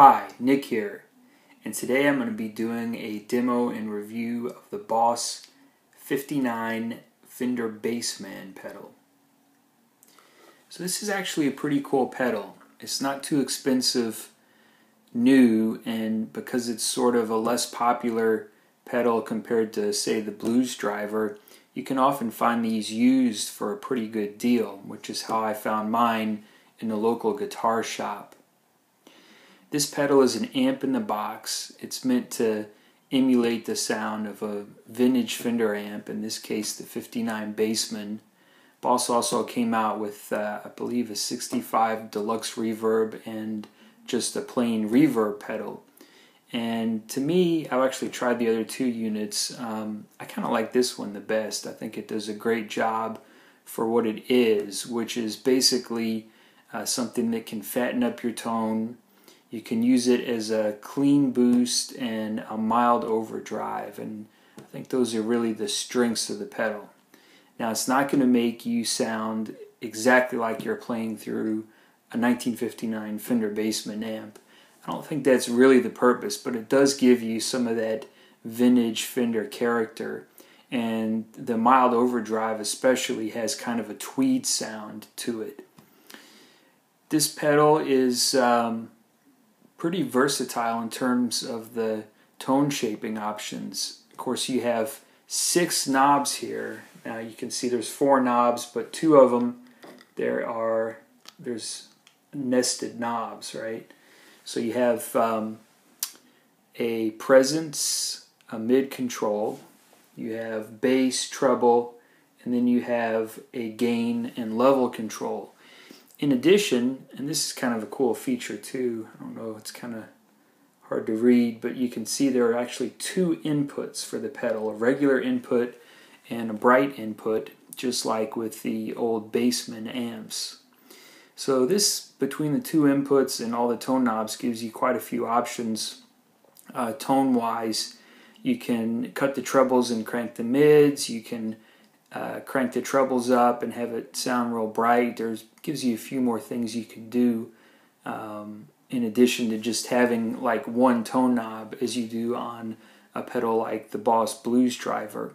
Hi, Nick here, and today I'm going to be doing a demo and review of the Boss 59 Fender Bassman pedal. So this is actually a pretty cool pedal. It's not too expensive, new, and because it's sort of a less popular pedal compared to say the Blues Driver, you can often find these used for a pretty good deal, which is how I found mine in the local guitar shop. This pedal is an amp in the box. It's meant to emulate the sound of a vintage Fender amp, in this case the 59 Bassman. Boss also came out with, uh, I believe, a 65 deluxe reverb and just a plain reverb pedal. And to me, I've actually tried the other two units. Um, I kind of like this one the best. I think it does a great job for what it is, which is basically uh, something that can fatten up your tone, you can use it as a clean boost and a mild overdrive, and I think those are really the strengths of the pedal. Now, it's not going to make you sound exactly like you're playing through a 1959 Fender Bassman amp. I don't think that's really the purpose, but it does give you some of that vintage Fender character. And the mild overdrive, especially, has kind of a tweed sound to it. This pedal is um, pretty versatile in terms of the tone shaping options. Of course, you have six knobs here. Now you can see there's four knobs, but two of them there are there's nested knobs, right? So you have um, a presence, a mid control, you have bass, treble, and then you have a gain and level control. In addition, and this is kind of a cool feature too, I don't know, it's kind of hard to read, but you can see there are actually two inputs for the pedal, a regular input and a bright input, just like with the old Bassman amps. So this, between the two inputs and all the tone knobs, gives you quite a few options uh, tone-wise. You can cut the trebles and crank the mids, you can uh, crank the trebles up and have it sound real bright. There's gives you a few more things you can do um, in addition to just having like one tone knob as you do on a pedal like the Boss Blues Driver.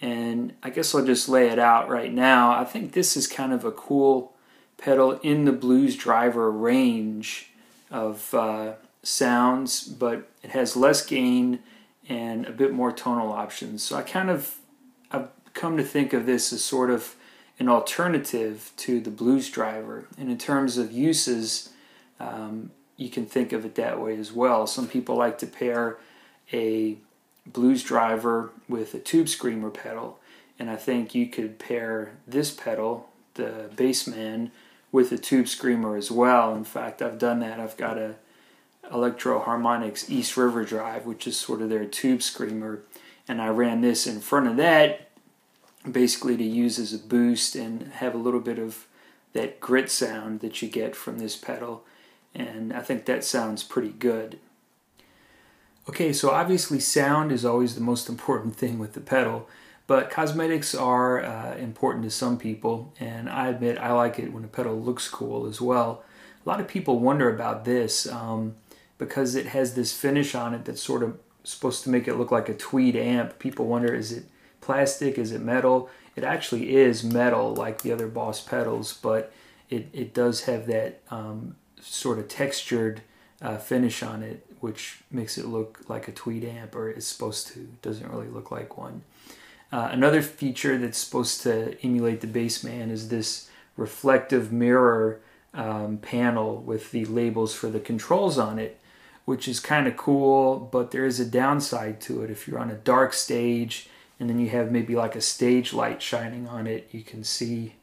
And I guess I'll just lay it out right now. I think this is kind of a cool pedal in the Blues Driver range of uh, sounds, but it has less gain and a bit more tonal options. So I kind of come to think of this as sort of an alternative to the blues driver. And in terms of uses, um, you can think of it that way as well. Some people like to pair a blues driver with a tube screamer pedal, and I think you could pair this pedal, the Bassman, with a tube screamer as well. In fact, I've done that. I've got a Electro Harmonix East River Drive, which is sort of their tube screamer, and I ran this in front of that basically to use as a boost and have a little bit of that grit sound that you get from this pedal and I think that sounds pretty good. Okay, so obviously sound is always the most important thing with the pedal, but cosmetics are uh, important to some people, and I admit I like it when a pedal looks cool as well. A lot of people wonder about this um, because it has this finish on it that's sort of supposed to make it look like a tweed amp. People wonder, is it plastic? Is it metal? It actually is metal like the other Boss pedals, but it, it does have that um, sort of textured uh, finish on it, which makes it look like a tweed amp, or it's supposed to. It doesn't really look like one. Uh, another feature that's supposed to emulate the Bassman is this reflective mirror um, panel with the labels for the controls on it, which is kind of cool, but there is a downside to it. If you're on a dark stage and then you have maybe like a stage light shining on it, you can see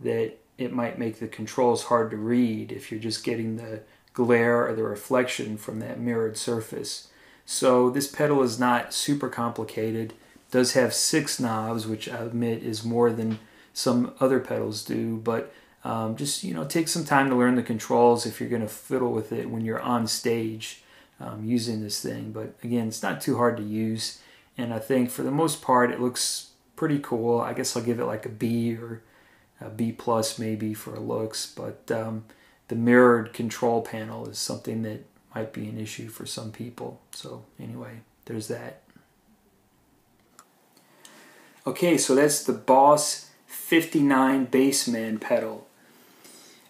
that it might make the controls hard to read if you're just getting the glare or the reflection from that mirrored surface. So this pedal is not super complicated. It does have six knobs, which I admit is more than some other pedals do, but um, just you know take some time to learn the controls if you're going to fiddle with it when you're on stage um, using this thing. But again, it's not too hard to use and I think for the most part it looks pretty cool. I guess I'll give it like a B or a B plus maybe for looks, but um, the mirrored control panel is something that might be an issue for some people. So anyway, there's that. Okay, so that's the Boss 59 Bassman pedal.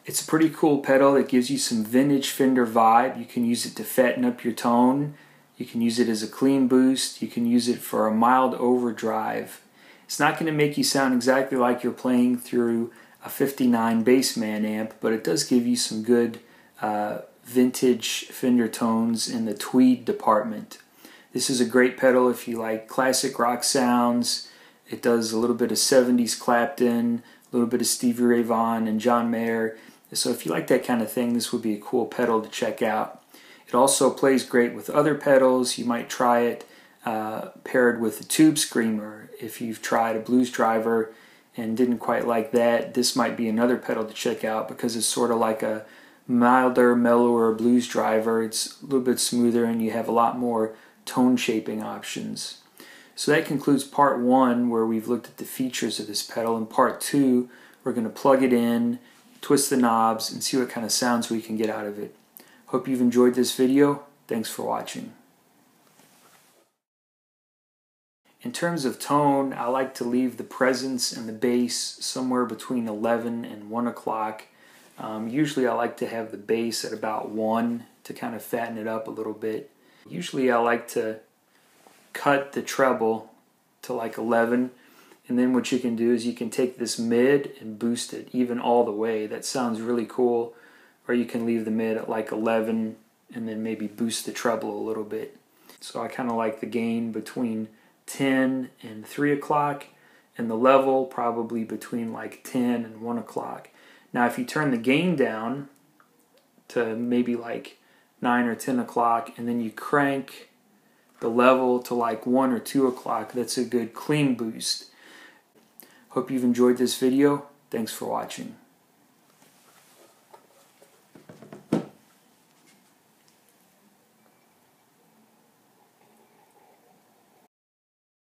It's a pretty cool pedal that gives you some vintage Fender vibe. You can use it to fatten up your tone. You can use it as a clean boost. You can use it for a mild overdrive. It's not going to make you sound exactly like you're playing through a 59 Bassman amp, but it does give you some good uh, vintage Fender tones in the tweed department. This is a great pedal if you like classic rock sounds. It does a little bit of 70s Clapton, a little bit of Stevie Ray Vaughan and John Mayer. So if you like that kind of thing, this would be a cool pedal to check out. It also plays great with other pedals. You might try it uh, paired with a tube screamer. If you've tried a blues driver and didn't quite like that, this might be another pedal to check out because it's sort of like a milder, mellower blues driver. It's a little bit smoother and you have a lot more tone shaping options. So that concludes part one where we've looked at the features of this pedal. In part two, we're going to plug it in, twist the knobs, and see what kind of sounds we can get out of it. Hope you've enjoyed this video. Thanks for watching. In terms of tone, I like to leave the presence and the bass somewhere between 11 and 1 o'clock. Um, usually I like to have the bass at about 1 to kind of fatten it up a little bit. Usually I like to cut the treble to like 11 and then what you can do is you can take this mid and boost it even all the way. That sounds really cool. Or you can leave the mid at like 11 and then maybe boost the treble a little bit. So I kind of like the gain between 10 and 3 o'clock and the level probably between like 10 and 1 o'clock. Now if you turn the gain down to maybe like 9 or 10 o'clock and then you crank the level to like 1 or 2 o'clock, that's a good clean boost. Hope you've enjoyed this video. Thanks for watching.